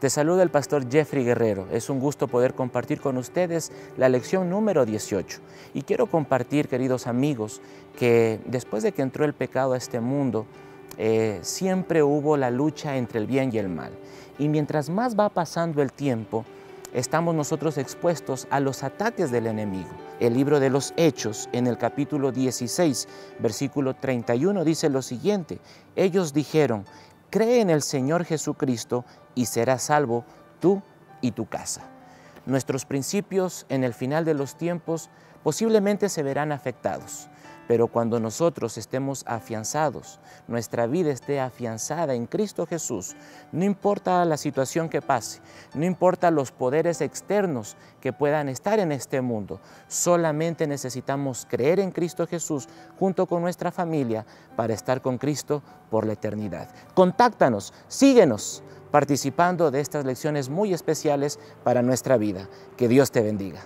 Te saluda el pastor Jeffrey Guerrero. Es un gusto poder compartir con ustedes la lección número 18. Y quiero compartir, queridos amigos, que después de que entró el pecado a este mundo, eh, siempre hubo la lucha entre el bien y el mal. Y mientras más va pasando el tiempo, estamos nosotros expuestos a los ataques del enemigo. El libro de los Hechos, en el capítulo 16, versículo 31, dice lo siguiente. Ellos dijeron, cree en el Señor Jesucristo y serás salvo tú y tu casa. Nuestros principios en el final de los tiempos posiblemente se verán afectados, pero cuando nosotros estemos afianzados, nuestra vida esté afianzada en Cristo Jesús, no importa la situación que pase, no importa los poderes externos que puedan estar en este mundo, solamente necesitamos creer en Cristo Jesús junto con nuestra familia para estar con Cristo por la eternidad. Contáctanos, síguenos participando de estas lecciones muy especiales para nuestra vida. Que Dios te bendiga.